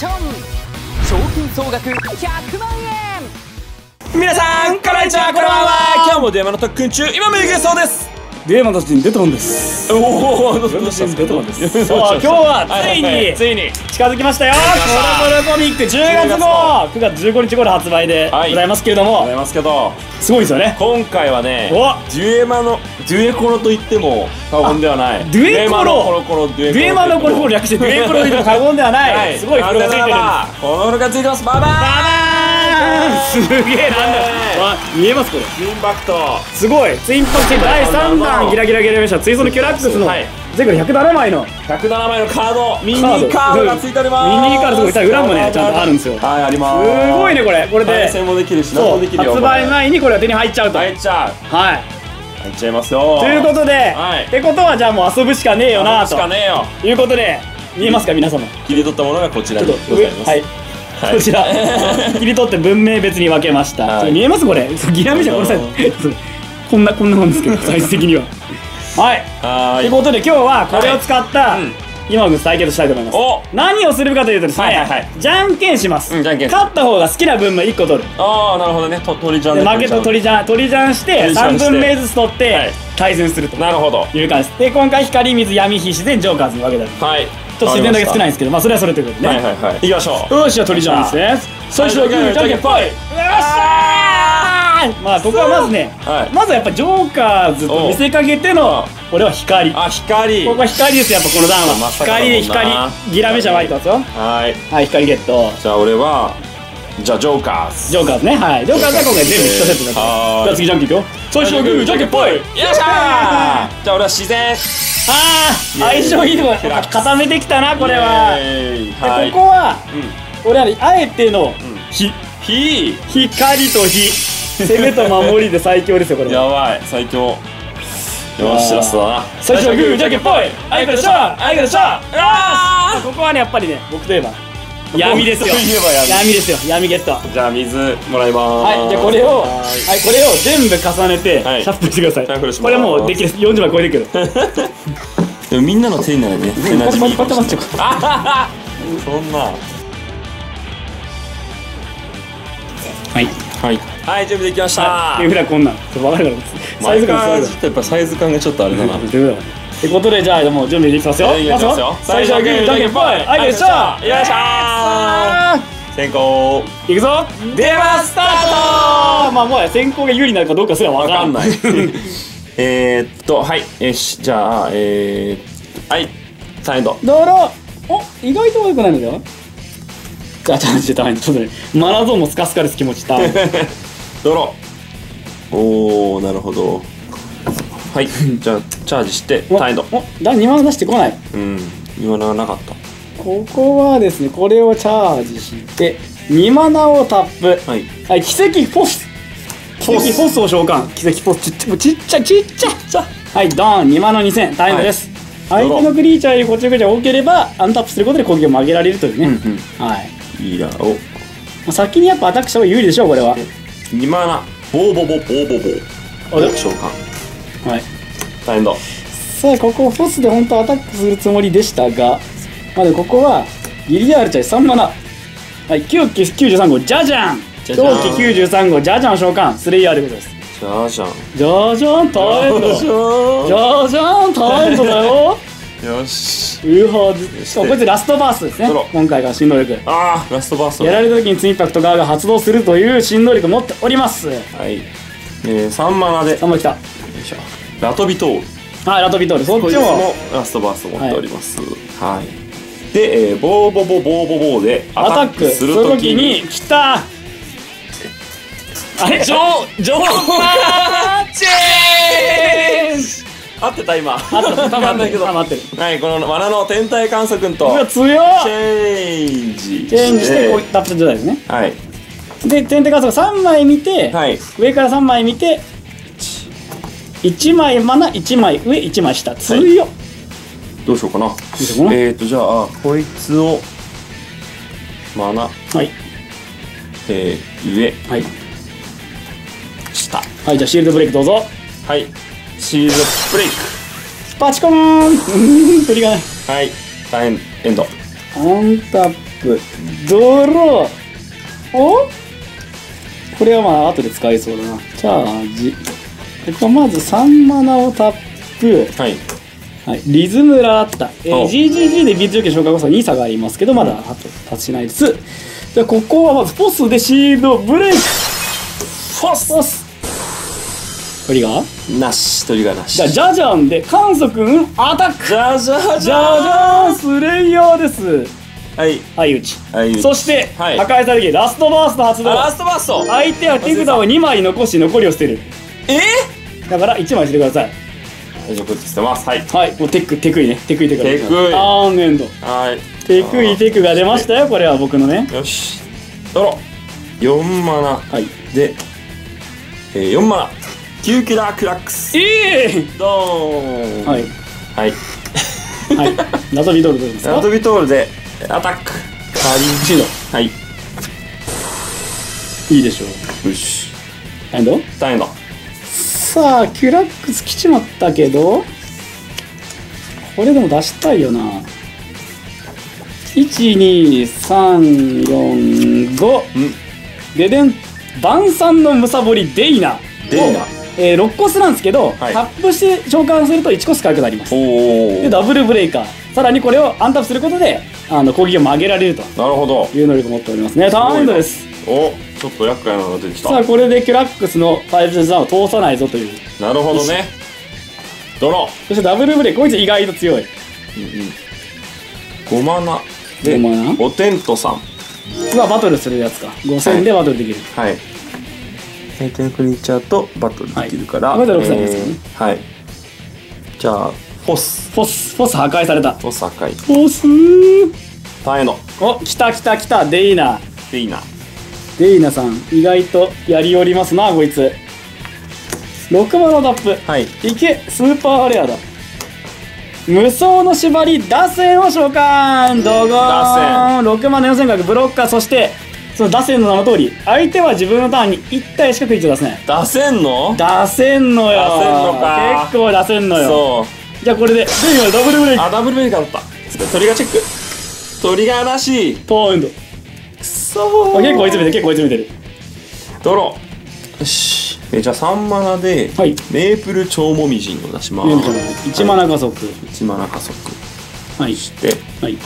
ション賞金総額100万円。皆さんこんにちはこんばんは。今日も電話の特訓中今右そうです。デーマたちに出たんです。おおたちに出たんです。今日はついについに。近づきましたよ。コラボルコミック10月号。9月15日頃発売ではい。ございますけれども。ござい、ますけど。すごいですよね。今回はねお。デュエマのデュエコロと言っても過言ではない。デュエコロ。コロコロデュエコロデュエマのコロコロ略してデュエコロと言っても過言ではない。はい。すごい。この袋がついてます。ババーンババーンすげえなんだ。見えますこれ。インパクト。すごい。ツインパクト。第3弾ギラギラゲレメーションツイストのキュラックスの。はい。前回107枚の。107枚のカード。ミニカードがついております。ミニカードすごい裏もねちゃんとあるんですよ。はいあります。すごいねこれ。これで対戦もできるし何そうもできるよ発売前にこれが手に入っちゃうと。はい入っちゃう。入っちゃいますよ。ということで、はい。ってことはじゃあもう遊ぶしかねえよなしとかねえよ。いうことで見えますか皆様。切り取ったものがこちらちょにございます。はいはい。こちら。切り取って文明別に分けました、見えます？これ。ギラメじゃんこのサイズこんなこんなもんですけどサイズ的には。はい。ということで今日はこれを使った、うん。今の対決したいと思います。お。何をするかというとですね、はいはいはい。じゃんけんします、うん勝った方が好きな分も1個取る。ああなるほどね。と鳥ちゃん負けた鳥じゃん鳥じゃんして3鳥じゃんして。分目ずつ取って、はい。対戦するとなるほど。いう感じ。ですで今回光水闇火自然ジョーカーズに分けたりはいと自然だけ少ないんですけどまあそれはそれということでね、はいはいはい。行きましょう。よしじゃあ鳥じゃんです。ね最初はグーじゃんけんぽいよっしゃーまあここはまずね、はい。まずはやっぱジョーカーズと見せかけての俺は光。こあ光。こは光ですよやっぱこの段は。まさかだもんな。光光。ギラメジャー湧いてますよ。はい。はい光ゲット。じゃあ俺はじゃあジョーカーズ。ジョーカーズね。はい。ジョーカーズは今回全部1セットになっじゃあ次じゃんけんいくよ最初はグーじゃんけんぽいよっしゃー！じゃあ俺は自然。あー相性いいとこ固めてきたなこれは。ではいここは俺はねあえての火。火。光と火。攻めと守りで最強ですよこれは。やばい。最強。よしラストだな。最初はグーじゃんけんぽいあいこでしょあいこでしょここはねやっぱりね僕といえば闇ですよ。闇。闇ですよ。闇ゲット。じゃあ水もらいまーす。はい。じゃあこれをはい。これを全部重ねてシはい。ャッフルしてください。シャッフルします。これはもうできる40枚超えてくる。でもみんなの手になるね 手なじみ そんな。はい。はい。はい準備できました。っていうぐらいこんなん。分かるから。サイズ感前からすちょっとやっぱサイズ感がちょっとあれだなってことでじゃあもう準備できますよ。はいますよ。最初はグーじゃんけんぽい。あいこでしょよいしょー。先行。いくぞ。ではスター。トまあもう先行が有利になるかどうかすらわかん。ないいえーっとはい。よし。じゃあえーはい。サイド。だからお意外と悪くないのだよあちょっとちょっとちょっとねマナゾーンもスカスカです気持ち。たドロー。おーなるほどはい。じゃあチャージしておサイドおだ2万出してこない。うん。今のはなかった。ここはですねこれをチャージして2マナをタップ。はい。はい奇跡フォス。奇跡フォスを召喚。奇跡フォス。ちっちゃちっちゃちっちゃはいドーン。2マナ2000タイムです、はい。相手のクリーチャーよりこっちのクリーチャーが多ければアンタップすることで攻撃を曲げられるというね、うんはい。いいやおまあ先にやっぱアタックした方が有利でしょうこれは。2マナ。ボーボボボーボボあれ？召喚はい。サイドさあここフォスで本当はアタックするつもりでしたがまあでもここはギリアールチャイ3マナはい9期93号ジャジャン。ジャジャン。狂気93号ジャジャンを召喚。スレイヤーでございます。じゃあじゃんジャジャンタエンドジャジャン。タエンドだよ。よし。ウーハーズしかもこいつラストバーストですね。今回が新能力。あーラストバーストやられた時にツインパクト側が発動するという新能力を持っております。はい。えー、3マナで。よ3番来たいしょラトビトール。はいラトビトール。そっちも。ラストバースト持っております。はい、で、えー、ボーボボボーボボーでアタック。するときに。来た。あれ？ジョージョー。カー。チェンジ合ってた今。あったたまってる。けどたまってる。はいこの罠の天体観測君とうわ強っ。チェンジ。チェンジしてこうタップ状態ですね。はい。で点々観測3枚見て、はい。上から3枚見て1枚マナ1枚上1枚下。強っ、どうしようかな。いしようかなえーとじゃあこいつをマナ。はい。えー、上。はい。下。はい。じゃあシールドブレイクどうぞ。はい。シールドブレイク。パチコーン。鳥がない。はい。大変エンド。オンタップ。ドロー。お？これはまあ後で使いそうだな。チャージここまず3マナをタップ。はい。はい、リズムラだった、えーお。GGG でビート条件消化誤差2差がありますけどまだ発達しないです。でここはまずポスでシールドブレイク。フォス。ポス。トリガーなし。トリガーなし。じゃあジャジャンで観測運アタック。じゃじゃじゃジャジャンスレイヤーです。はい。相打ち。はいそして、はい。破壊されてラストバースト発動。あラストバースト。相手は手札を2枚残し残りを捨てる。え？だから1枚捨ててください。大丈夫ってます。はい。はい。もうテックテクイね。テクイテクイテクイ。ターンエンドはい。テクイテクが出ましたよこれは僕のね。よし。ドロ4マナ。はい。で、えー、4マナ。9キラークラックス。ええドーン。はい。はい。はい。謎ビドルどうですか？ビトールでアタック。カリンシードはい。いいでしょう。よし。エンド大変ださあキュラックス来ちまったけどこれでも出したいよな。12345うん。ででん晩餐のむさぼりデイナ。デイナ。をえー、6コスなんですけど、はい。タップして召喚すると1コス軽くなります。でダブルブレイカー。さらにこれをアンタップすることであの攻撃を曲げられると。なるほど。いう能力を持っておりますね。ターンエンドです。おちょっと厄介なのが出てきた。さあこれでキュラックスの5ゼザンを通さないぞという。なるほどね。ドロそしてダブルブレイクこいつ意外と強い。5マナで五マナおテントさん。はバトルするやつか。5000でバトルできる、はい。相手のクリーチャーとバトルできるから、はい。これで六歳ですよね。えーはい。じゃあフォス。フォス。フォス破壊された。フォス赤いフォスー。タエノお来た来た来た。デイナでいいなデイナさん意外とやりおりますなこいつ。6マナダップ。はい。いけスーパーレアだ。無双の縛り打線を召喚。ドゴーン。6万4000角ブロッカー。そしてその打線の名の通り相手は自分のターンに1体しかクリーチャー出せない出せんの？出せんのよ。出せんのか。結構出せんのよ。そう。じゃあこれでデイナダブルブレイク。あダブルブレイカーだったトリガーチェック。トリガーなし。トーンドくそあ結構追い詰めてる結構追い詰めてる。ドロー。よし。えじゃあ3マナで、はい。メープル超もみじんを出します。1マナ加速。1マナ加速。はい。して。はい。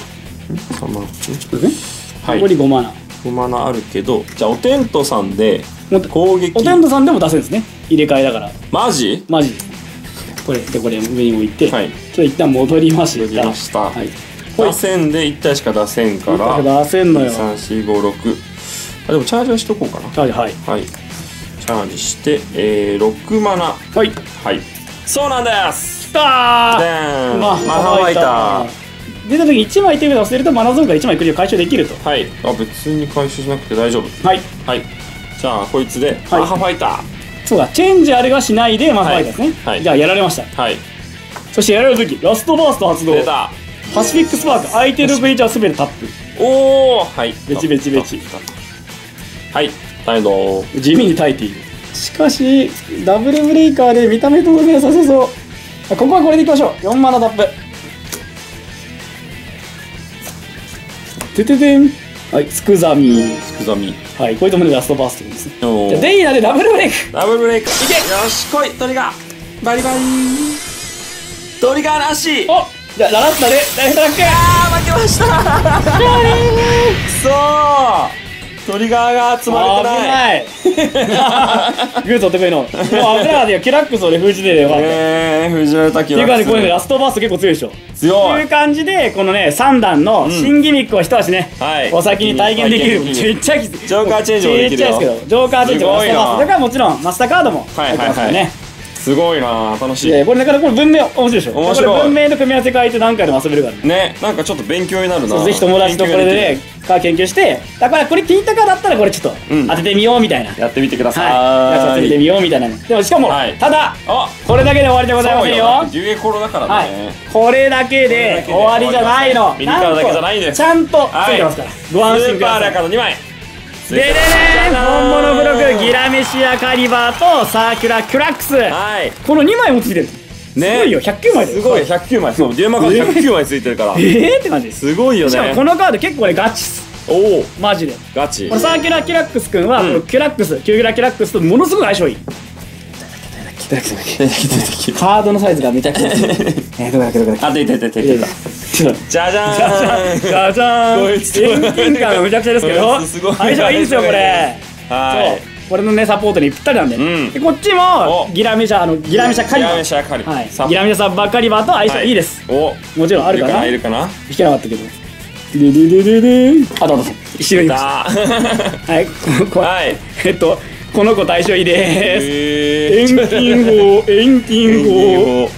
3マナ。そうですねはい。残り5マナ。5マナあるけどじゃあおテントさんでお攻撃。おテントさんでも出せるんですね。入れ替えだから。マジ？マジ。これでこれ上に置いて、はい。ちょっと一旦戻りました。戻りました。はい出せんで1体しか出せんから。出せんのよ。3456あでもチャージはしとこうかな。はいはい。はい。チャージしてえー、6マナ。はい。はい。そうなんです。きたでーマナファイタ出た時に1枚手札を捨てるとマナゾーンから1枚クリア解消できると。ーはい。あ別に回収しなくて大丈夫。はい。はい。じゃあこいつでマハファイタそうだ。チェンジあれがしないでマナファイターですね、はい。じゃあやられました。ーはい。そしてやられる時ラストバースト発動。出たパシフィックスパーク相手のクリーチャーすべてタップ。おおはい。ベチベチベチ。はい。大変だ地味に耐えている。しかしダブルブレイカーで見た目と良さそう。あここはこれでいきましょう。4マナタップ。てててんはいスクザミ。つくざみはいこういったものでラストバーストですね。じゃあデイナでダブルブレイク。ダブルブレイク。いけ。よし来い。トリガー。バリバリ。トリガーなし。おじゃあララッタで大フラック。あー負けました。くそートリガーが積まれてない危ない。グーとってくれの。もう危なかったよキュラックス俺封じてよかった、えー、藤原滝っていうかねこれねラストバースト結構強いでしょ。強こういうい感じでこのね3段の新ギミックを一足ね、はい。お先に体験できる。ちっちゃい。ジジョーカーチェンジもできるよ。ちっちゃいですけどジョーカーチェンジもラストバーストだからもちろんマスターカードも入ってますからね、はい。はいすごいな楽しい。いこれだからこれ文明面白いでしょ。面白い。これ文明の組み合わせ変えて何回でも遊べるからね。ねなんかちょっと勉強になるな。ぜひ友達とこれでねカー研究してだからこれ聞いたかだったらこれちょっとうん。当ててみようみたいな、はいやってみてください。やつ当ててみようみたいな。のでもしかも、はい。ただあこれだけで終わりでございませんよ。デュエコロだからはい。ね、これだけで終わりじゃないの。ミニカードだけじゃないんです。ちゃんとついてますから、ご安ス心ください。ーパーラカード2枚ででね本物ブロックギラメシアカリバーとサーキュラーキュラックス。はい。この2枚もついてる。ね。ごいよ。109枚すごい。109枚そう。デュエマカード109枚ついてるから。えーって感じです。すごいよしかもねこのカード結構ねガチっす。おお。マジで。ガチ。このサーキュラーキュラックス君は、うん。このキュラックスキューラキュラックスとものすごい相性いい。カードのサイズがめちゃくちゃえどこだっけどこだっけあ出て出て出てちょっとじゃじゃじゃじゃーん。んじゃじゃんこいつ遠近感がめちゃくちゃですけど相性がいいんですよこれ。はそう。これのねサポートにぴったりなん。で,、うん。でこっちもお。ギラメシャあのギラメシャカリバギラメシャカリバはい。サギラメシャバーカリバーと相性いいです、お。もちろんあるかな。いるかないるかな。引けなかったけど。ででででであとあと後ろにいましだたはいここはいえっとこの子と相性いいですえ遠近法遠近法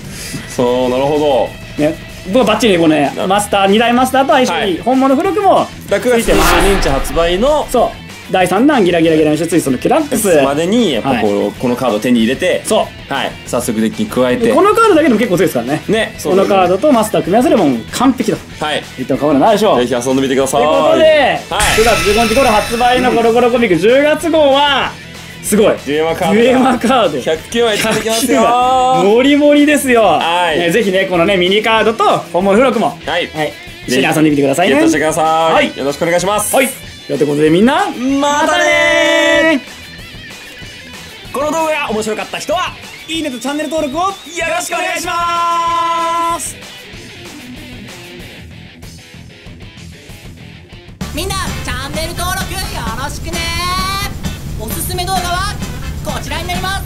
そうなるほね僕はバッチリこのねマスター2台マスターと相性いい、はい。本物付録もど9月22日発売のそう。第3弾ギラギラギラのツイストのキュラックスまでにやっぱこのこのカードを手に入れてそう。はい。早速デッキに加えて。このカードだけでも結構強いですからね。ね。このカードとマスター組み合わせればもう完璧とはい。言っても過言ではないでしょう。ぜひ遊んでみてください。ということで、はい。9月15日頃発売のコロコロコミック10月号はすごい。デュエマカードデュエマカード。109枚ついてきますよ。モリモリですよ、はい。ねぜひねこのねミニカードと本物付録も。はい。はい。一緒に遊んでみてくださいね。ゲットしてください。はい。よろしくお願いします。はい。ということでみんなまたねー。この動画が面白かった人はいいねとチャンネル登録をよよろしくお願いします。みんなチャンネル登録よろしくねおすすめ動画はこちらになります。